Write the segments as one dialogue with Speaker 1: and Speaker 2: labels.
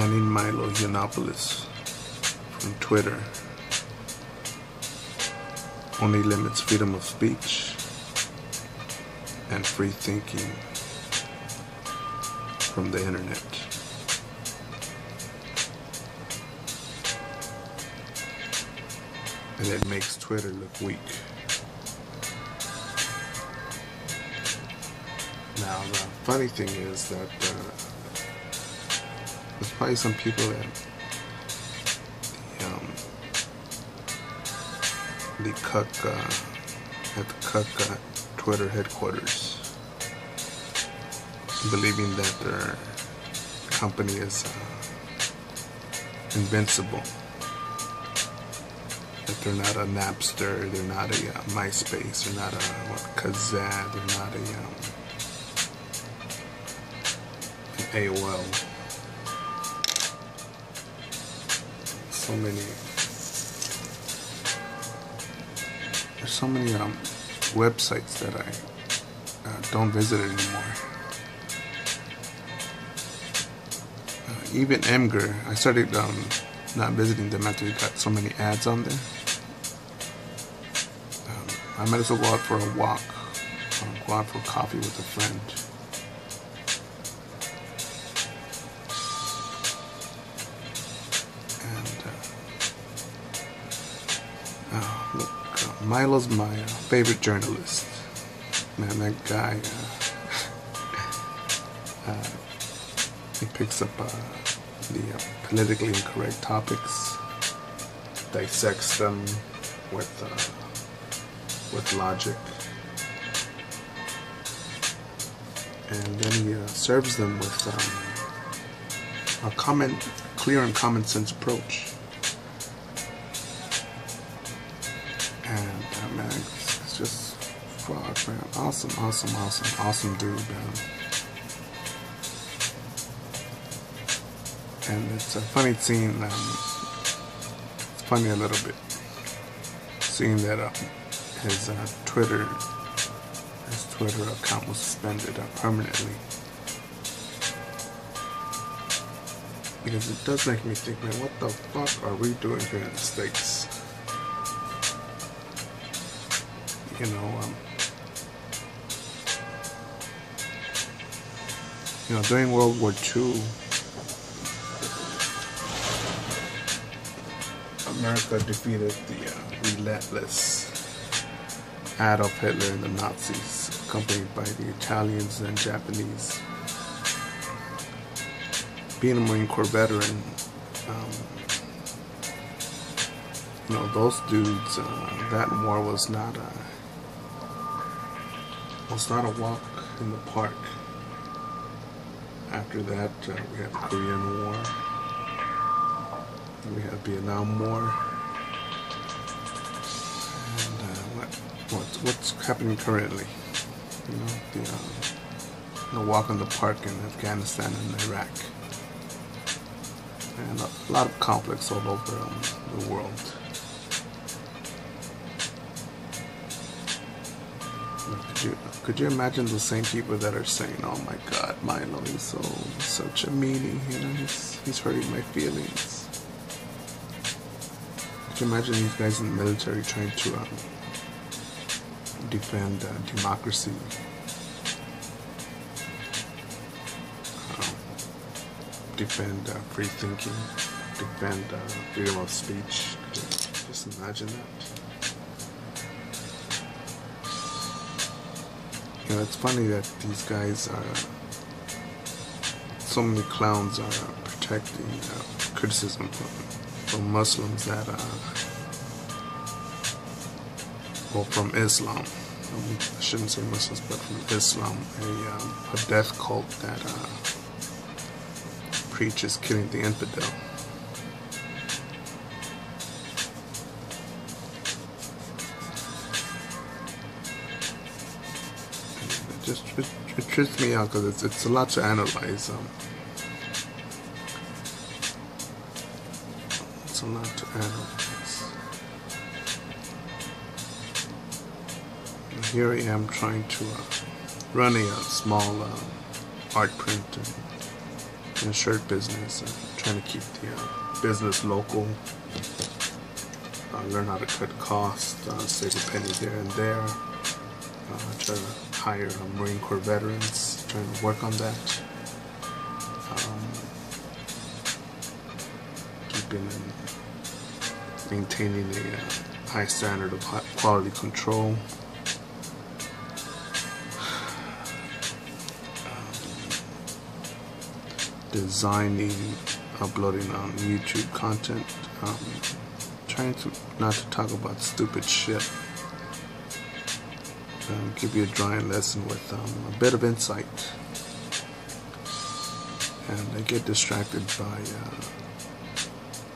Speaker 1: banning Milo Yiannopoulos from Twitter only limits freedom of speech and free thinking from the internet. And it makes Twitter look weak. Now, the funny thing is that uh, probably some people that um, the Cuck, uh, at the Cuck uh, Twitter headquarters believing that their company is uh, invincible. That they're not a Napster, they're not a uh, MySpace, they're not a what, Kazaa, they're not a um, AOL. So many. There's so many um, websites that I uh, don't visit anymore. even Imgur, I started um, not visiting them after we got so many ads on there. Um, I might as well go out for a walk, or go out for coffee with a friend. Milo's my uh, favorite journalist. Man, that guy. Uh, uh, he picks up uh, the uh, politically incorrect topics, dissects them with uh, with logic, and then he serves them with um, a common, clear and common sense approach. And uh, man, it's, just fuck, man, awesome, awesome, awesome, awesome dude, man. and it's a funny scene. Um, it's funny a little bit, seeing that um, his uh, Twitter his Twitter account was suspended uh, permanently. Because it does make me think, man, what the fuck are we doing here in the States? You know, um, you know, during World War II, America defeated the uh, relentless Adolf Hitler and the Nazis, accompanied by the Italians and Japanese. Being a Marine Corps veteran, um, you know, those dudes, uh, that war was not a was not a walk in the park. After that, uh, we have the Korean War. We have Vietnam War. And uh, what, what's, what's happening currently? You know, the, uh, the walk in the park in Afghanistan and Iraq. And a lot of conflicts all over um, the world. You, could you imagine the same people that are saying, "Oh my God, Milo is so such a meanie," you know, he's he's hurting my feelings Could you imagine these guys in the military trying to um, defend uh, democracy? Um, defend uh, free thinking, defend uh, freedom of speech. Just imagine that. You know, it's funny that these guys are. So many clowns are protecting uh, criticism from from Muslims that, uh, or from Islam. I shouldn't say Muslims, but from Islam, a, um, a death cult that uh, preaches killing the infidel. Just it, it trips me out because it's, it's a lot to analyze. Um, a lot to analyze. And here I am trying to uh, run a, uh, small uh, art print and, and shirt business, uh, trying to keep the uh, business local. Uh, learn how to cut costs, save a penny there and there. Try to hire Marine Corps veterans, trying to work on that. Um, keeping and maintaining a uh, high standard of quality control. designing, uploading on YouTube content, um, trying to not to talk about stupid shit. Um, give you a drawing lesson with um, a bit of insight. And I get distracted by, uh,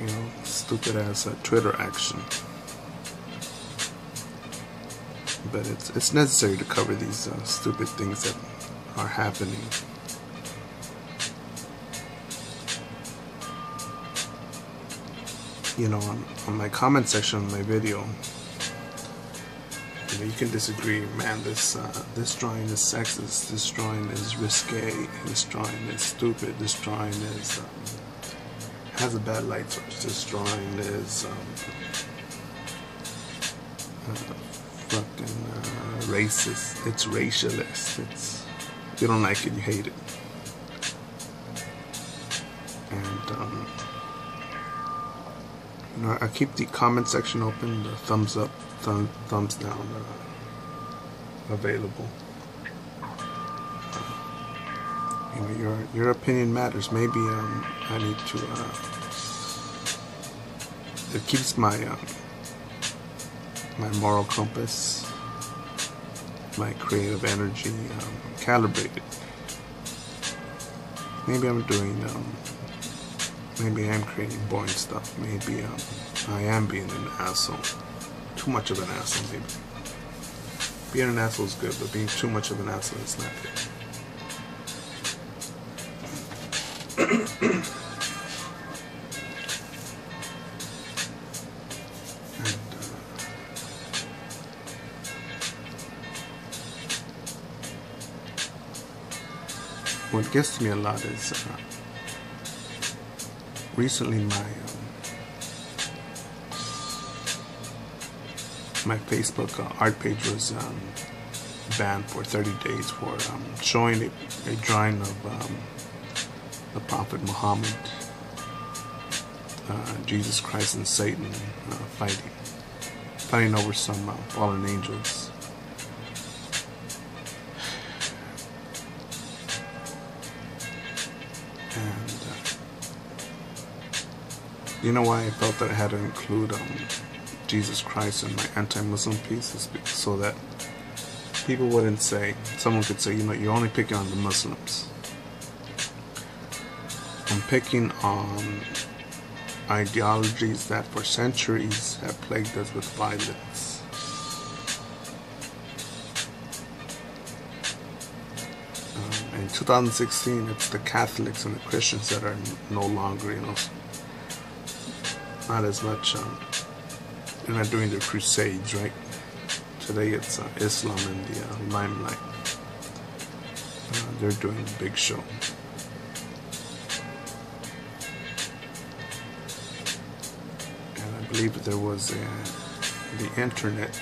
Speaker 1: you know, stupid ass uh, Twitter action. But it's it's necessary to cover these uh, stupid things that are happening. you know, on, on my comment section of my video, know, you can disagree, man, this, uh, this drawing is sexist, this drawing is risque, this drawing is stupid, this drawing is, um, has a bad light source, this drawing is, um, uh, fucking uh, racist, it's racialist, it's, you don't like it, you hate it. And, um, you know, I keep the comment section open, the thumbs up, thumb, thumbs down uh, available. Uh, you know, your your opinion matters. Maybe um, I need to. Uh, it keeps my um, my moral compass, my creative energy um, calibrated. Maybe I'm doing um, Maybe I'm creating boring stuff. Maybe um, I am being an asshole. Too much of an asshole, maybe. Being an asshole is good, but being too much of an asshole is not good. uh, what gets to me a lot is uh, recently my um, my Facebook uh, art page was um, banned for 30 days for um, showing a, a, drawing of um, the Prophet Muhammad, uh, Jesus Christ, and Satan uh, fighting, fighting over some uh, fallen angels. And You know why I felt that I had to include um, Jesus Christ and my anti-Muslim pieces? So that people wouldn't say, someone could say, you know, you're only picking on the Muslims. I'm picking on ideologies that for centuries have plagued us with violence. Um, in 2016, it's the Catholics and the Christians that are no longer, you know, not as much. Um, they're not doing the crusades, right? Today it's uh, Islam in the uh, limelight. Uh, they're doing a big show. And I believe there was a, the internet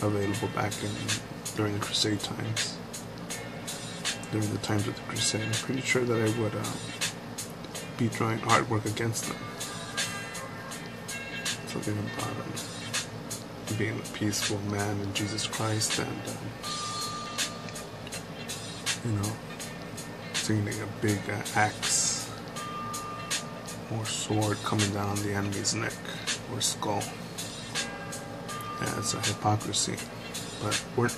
Speaker 1: available back in during the crusade times. During the times of the crusade, I'm pretty sure that I would uh, be drawing artwork against them talking about being a peaceful man in Jesus Christ and, um, you know, seeing a big uh, axe or sword coming down on the enemy's neck or skull as a hypocrisy. But we're,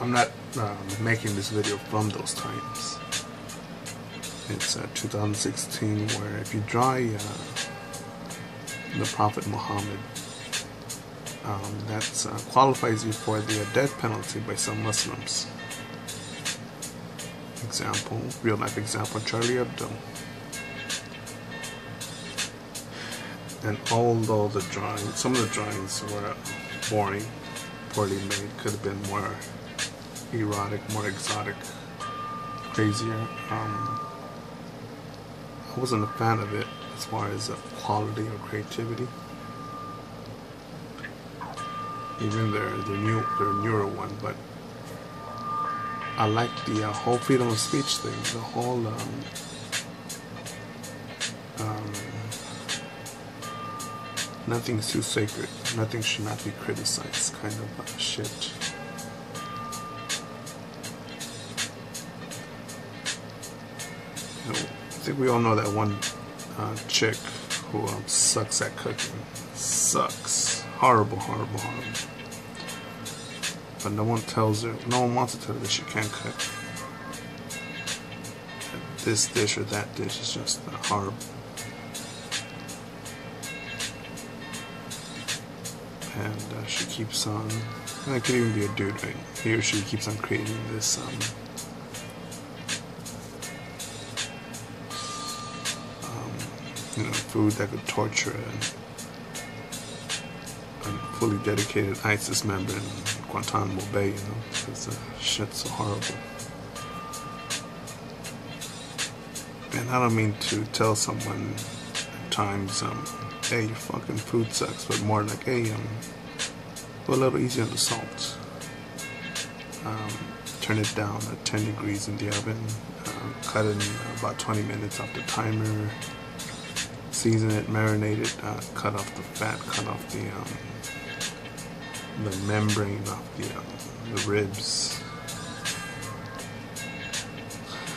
Speaker 1: I'm not um, making this video from those times. It's uh, 2016 where if you draw a, uh, the Prophet Muhammad. Um, that uh, qualifies you for the death penalty by some Muslims. Example, real life example, Charlie Hebdo. And although the drawings, some of the drawings were boring, poorly made, could have been more erotic, more exotic, crazier. Um, I wasn't a fan of it as far as uh, quality or creativity. Even their their new their newer one, but I like the uh, whole freedom of speech thing. The whole um, um, nothing's too sacred. Nothing should not be criticized. Kind of uh, shit. I think we all know that one uh, chick who um, sucks at cooking. Sucks. Horrible, horrible, horrible. But no one tells her, no one wants to tell her that she can't cook. This dish or that dish is just horrible. And uh, she keeps on, and it could even be a dude, right? He or she keeps on creating this um, you know, food that could torture a, a fully dedicated ISIS member in Guantanamo Bay, you know, because the shit's so horrible. And I don't mean to tell someone at times, um, hey, your fucking food sucks, but more like, hey, um, go a little easy on the salt. Um, turn it down at 10 degrees in the oven. Um, cut in about 20 minutes off the timer season it, marinate it, uh, cut off the fat, cut off the um, the membrane off the um, the ribs.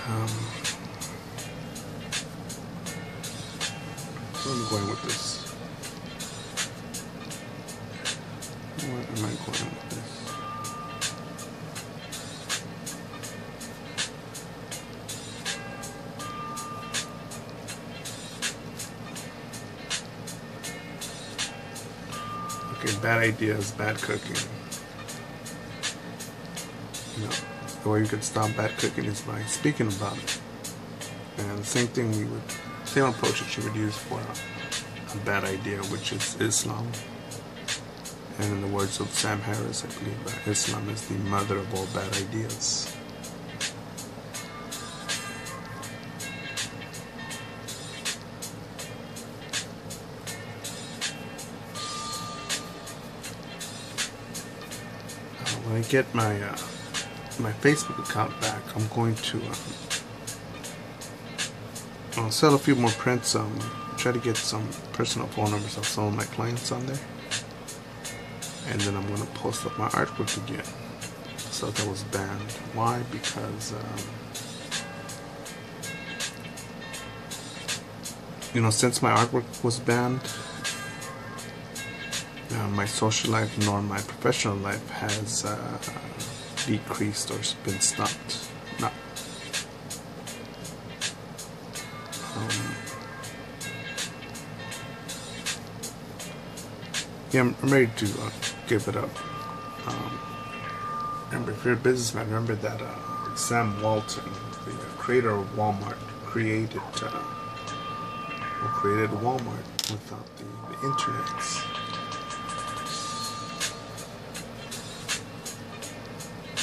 Speaker 1: Um, where am I going with this? Where am I going with this? Bad ideas, bad cooking. You know, the way you could stop bad cooking is by speaking about it. And the same thing we would, same approach that you would use for a, a bad idea, which is Islam. And in the words of Sam Harris, I believe uh, Islam is the mother of all bad ideas. I get my uh, my Facebook account back, I'm going to um, sell a few more prints. Um, try to get some personal phone numbers of some of my clients on there, and then I'm going to post up my artwork again. So that was banned. Why? Because um, you know, since my artwork was banned, uh, my social life nor my professional life has uh, decreased or been stopped. No. Um, yeah, I'm, ready to uh, give it up. Um, remember, if you're a businessman, remember that uh, Sam Walton, the creator of Walmart, created uh, created Walmart without the, the internet.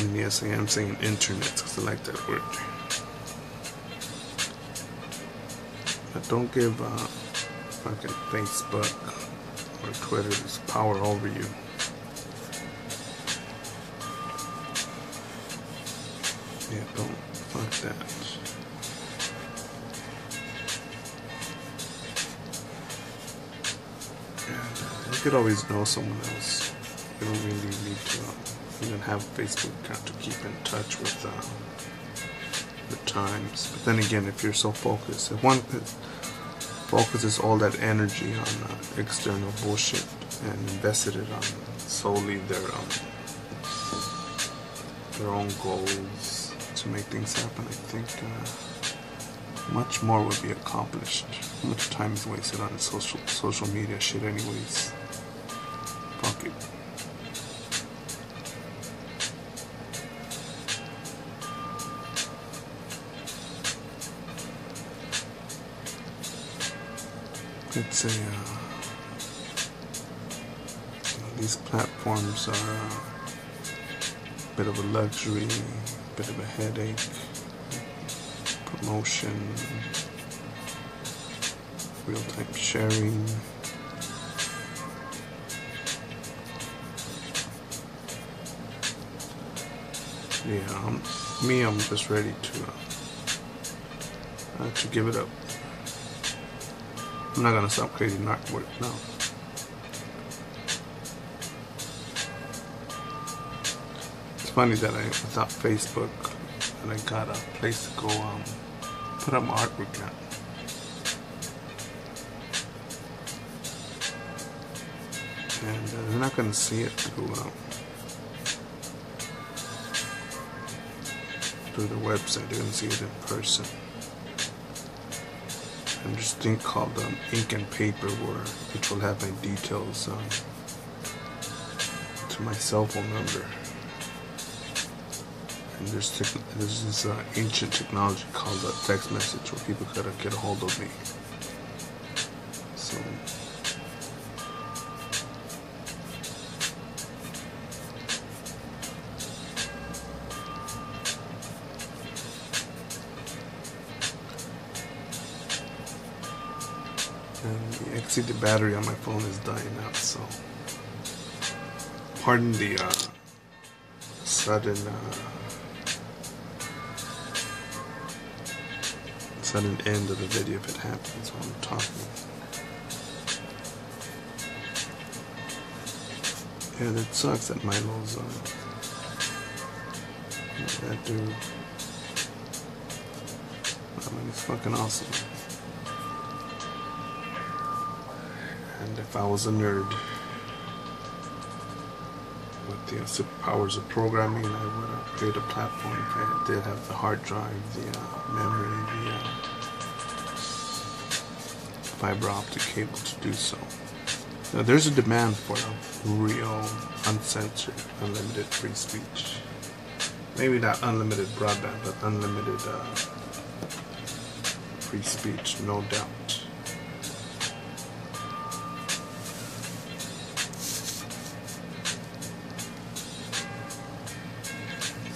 Speaker 1: And yes, I am saying internet because I like that word. But don't give uh, fucking Facebook or Twitter this power over you. Yeah, don't fuck that. You could always know someone else. You don't really need to. Even have Facebook account to keep in touch with um, the times. But then again, if you're so focused, if one focuses all that energy on uh, external bullshit and invested it on solely their um, their own goals to make things happen, I think uh, much more would be accomplished. Much time is wasted on social social media shit, anyways? Fuck it. It's a uh, these platforms are a bit of a luxury, a bit of a headache, promotion, real-time sharing. Yeah, um, me, I'm just ready to uh, uh, to give it up. I'm not gonna stop creating artwork now. It's funny that I without Facebook and I got a place to go um, put up my artwork at. And uh, they're not gonna see it through. Um, through the website. They're gonna see it in person. There's a thing called um, ink and paper, where which will have my details um, to my cell phone number. And there's this uh, ancient technology called a text message where people gotta get a hold of me. So see the battery on my phone is dying out, so pardon the uh, sudden uh, sudden end of the video if it happens while I'm talking. Yeah, that sucks that my Milo's uh, that dude. I mean, he's fucking awesome. And if I was a nerd with the superpowers of programming, I would have created a platform if I did have the hard drive, the uh, memory, the uh, fiber optic cable to do so. Now, there's a demand for a real, uncensored, unlimited free speech. Maybe not unlimited broadband, but unlimited uh, free speech, no doubt.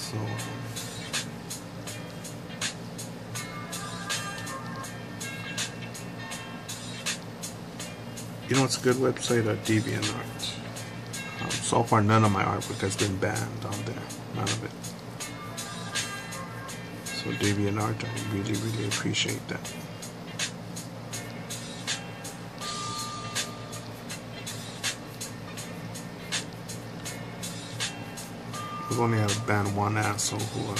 Speaker 1: So, you know, it's a good website, uh, DeviantArt. Um, so far, none of my artwork has been banned on there. None of it. So, DeviantArt, I really, really appreciate that. We've only to ban one asshole who uh,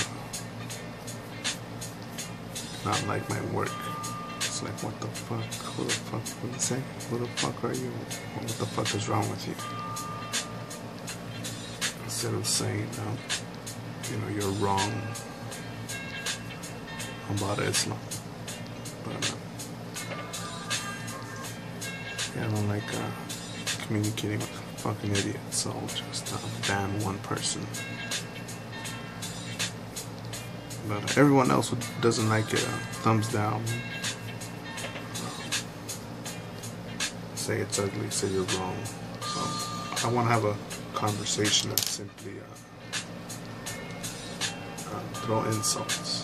Speaker 1: not like my work. It's like, what the fuck? Who the fuck? What you say? Who the fuck are you? What the fuck is wrong with you? Instead of saying, um, you know, you're wrong about Islam. But, uh, yeah, I don't like uh, communicating with fucking idiots, so I'll just uh, ban one person. But uh, everyone else who doesn't like it, uh, thumbs down. say it's ugly, say you're wrong. So I want to have a conversation that simply uh, uh, throw insults.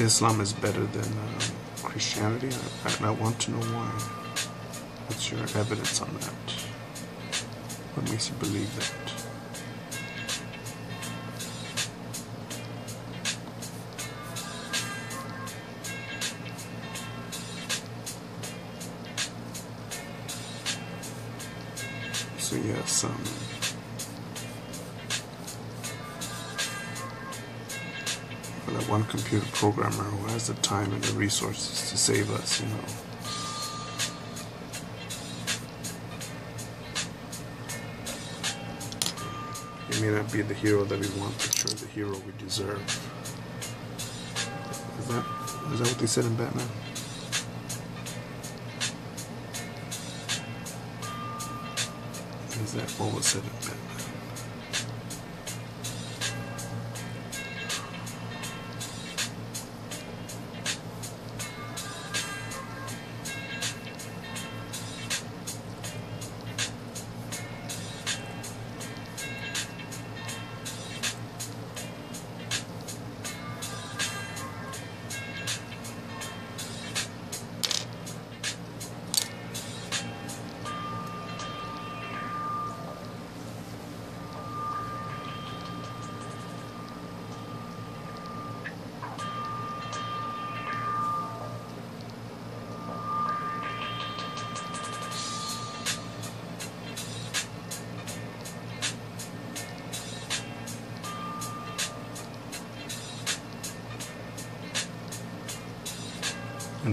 Speaker 1: Islam is better than uh, Christianity, I, I want to know why. What's your evidence on that? What makes you believe that? Computer programmer who has the time and the resources to save us, you know. He may not be the hero that we want, but sure the hero we deserve. Is that is that what they said in Batman? Is that what was said in Batman?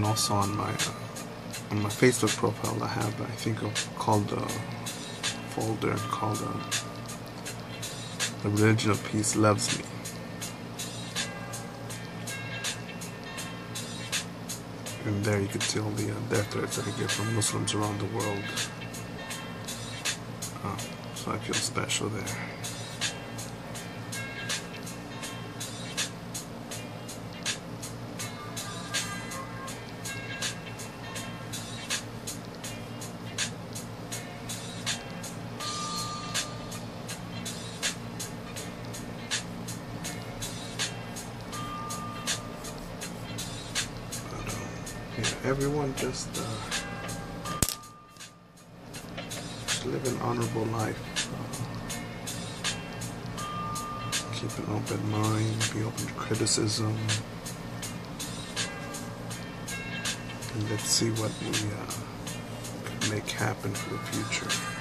Speaker 1: Also on my uh, on my Facebook profile, I have I think a called a folder called uh, "The Religion of Peace Loves Me." And there you can see all the uh, death threats that I get from Muslims around the world. Uh, so I feel special there. Just, uh, live an honorable life. Keep an open mind, be open to criticism. And let's see what we uh, can make happen for the future.